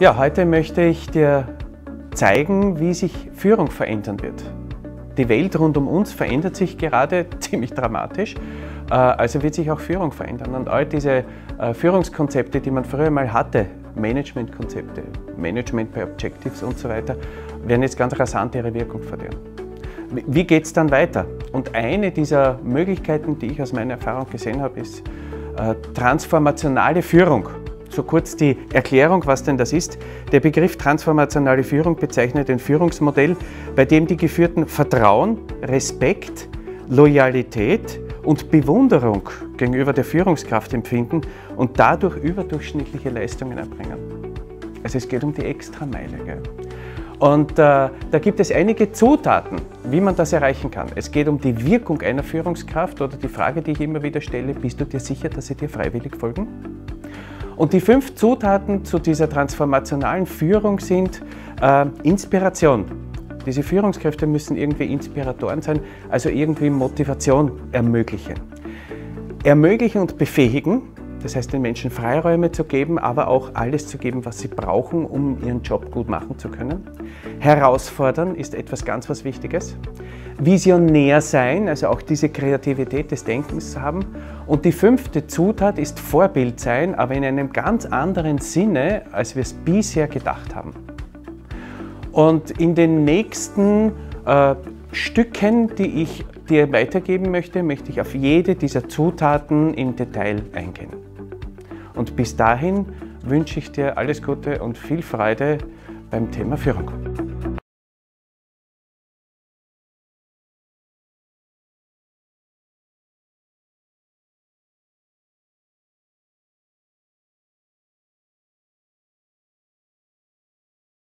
Ja, heute möchte ich dir zeigen, wie sich Führung verändern wird. Die Welt rund um uns verändert sich gerade ziemlich dramatisch, äh, also wird sich auch Führung verändern. Und all diese äh, Führungskonzepte, die man früher mal hatte, Managementkonzepte, Management by Objectives und so weiter, werden jetzt ganz rasant ihre Wirkung verlieren. Wie geht es dann weiter? Und eine dieser Möglichkeiten, die ich aus meiner Erfahrung gesehen habe, ist äh, transformationale Führung. So kurz die Erklärung, was denn das ist. Der Begriff transformationale Führung bezeichnet ein Führungsmodell, bei dem die Geführten Vertrauen, Respekt, Loyalität und Bewunderung gegenüber der Führungskraft empfinden und dadurch überdurchschnittliche Leistungen erbringen. Also es geht um die Extrameile. Gell? Und äh, da gibt es einige Zutaten, wie man das erreichen kann. Es geht um die Wirkung einer Führungskraft oder die Frage, die ich immer wieder stelle, bist du dir sicher, dass sie dir freiwillig folgen? Und die fünf Zutaten zu dieser transformationalen Führung sind äh, Inspiration. Diese Führungskräfte müssen irgendwie Inspiratoren sein, also irgendwie Motivation ermöglichen. Ermöglichen und befähigen, das heißt den Menschen Freiräume zu geben, aber auch alles zu geben, was sie brauchen, um ihren Job gut machen zu können. Herausfordern ist etwas ganz was Wichtiges. Visionär sein, also auch diese Kreativität des Denkens haben. Und die fünfte Zutat ist Vorbild sein, aber in einem ganz anderen Sinne, als wir es bisher gedacht haben. Und in den nächsten äh, Stücken, die ich dir weitergeben möchte, möchte ich auf jede dieser Zutaten im Detail eingehen. Und bis dahin wünsche ich dir alles Gute und viel Freude beim Thema Führung.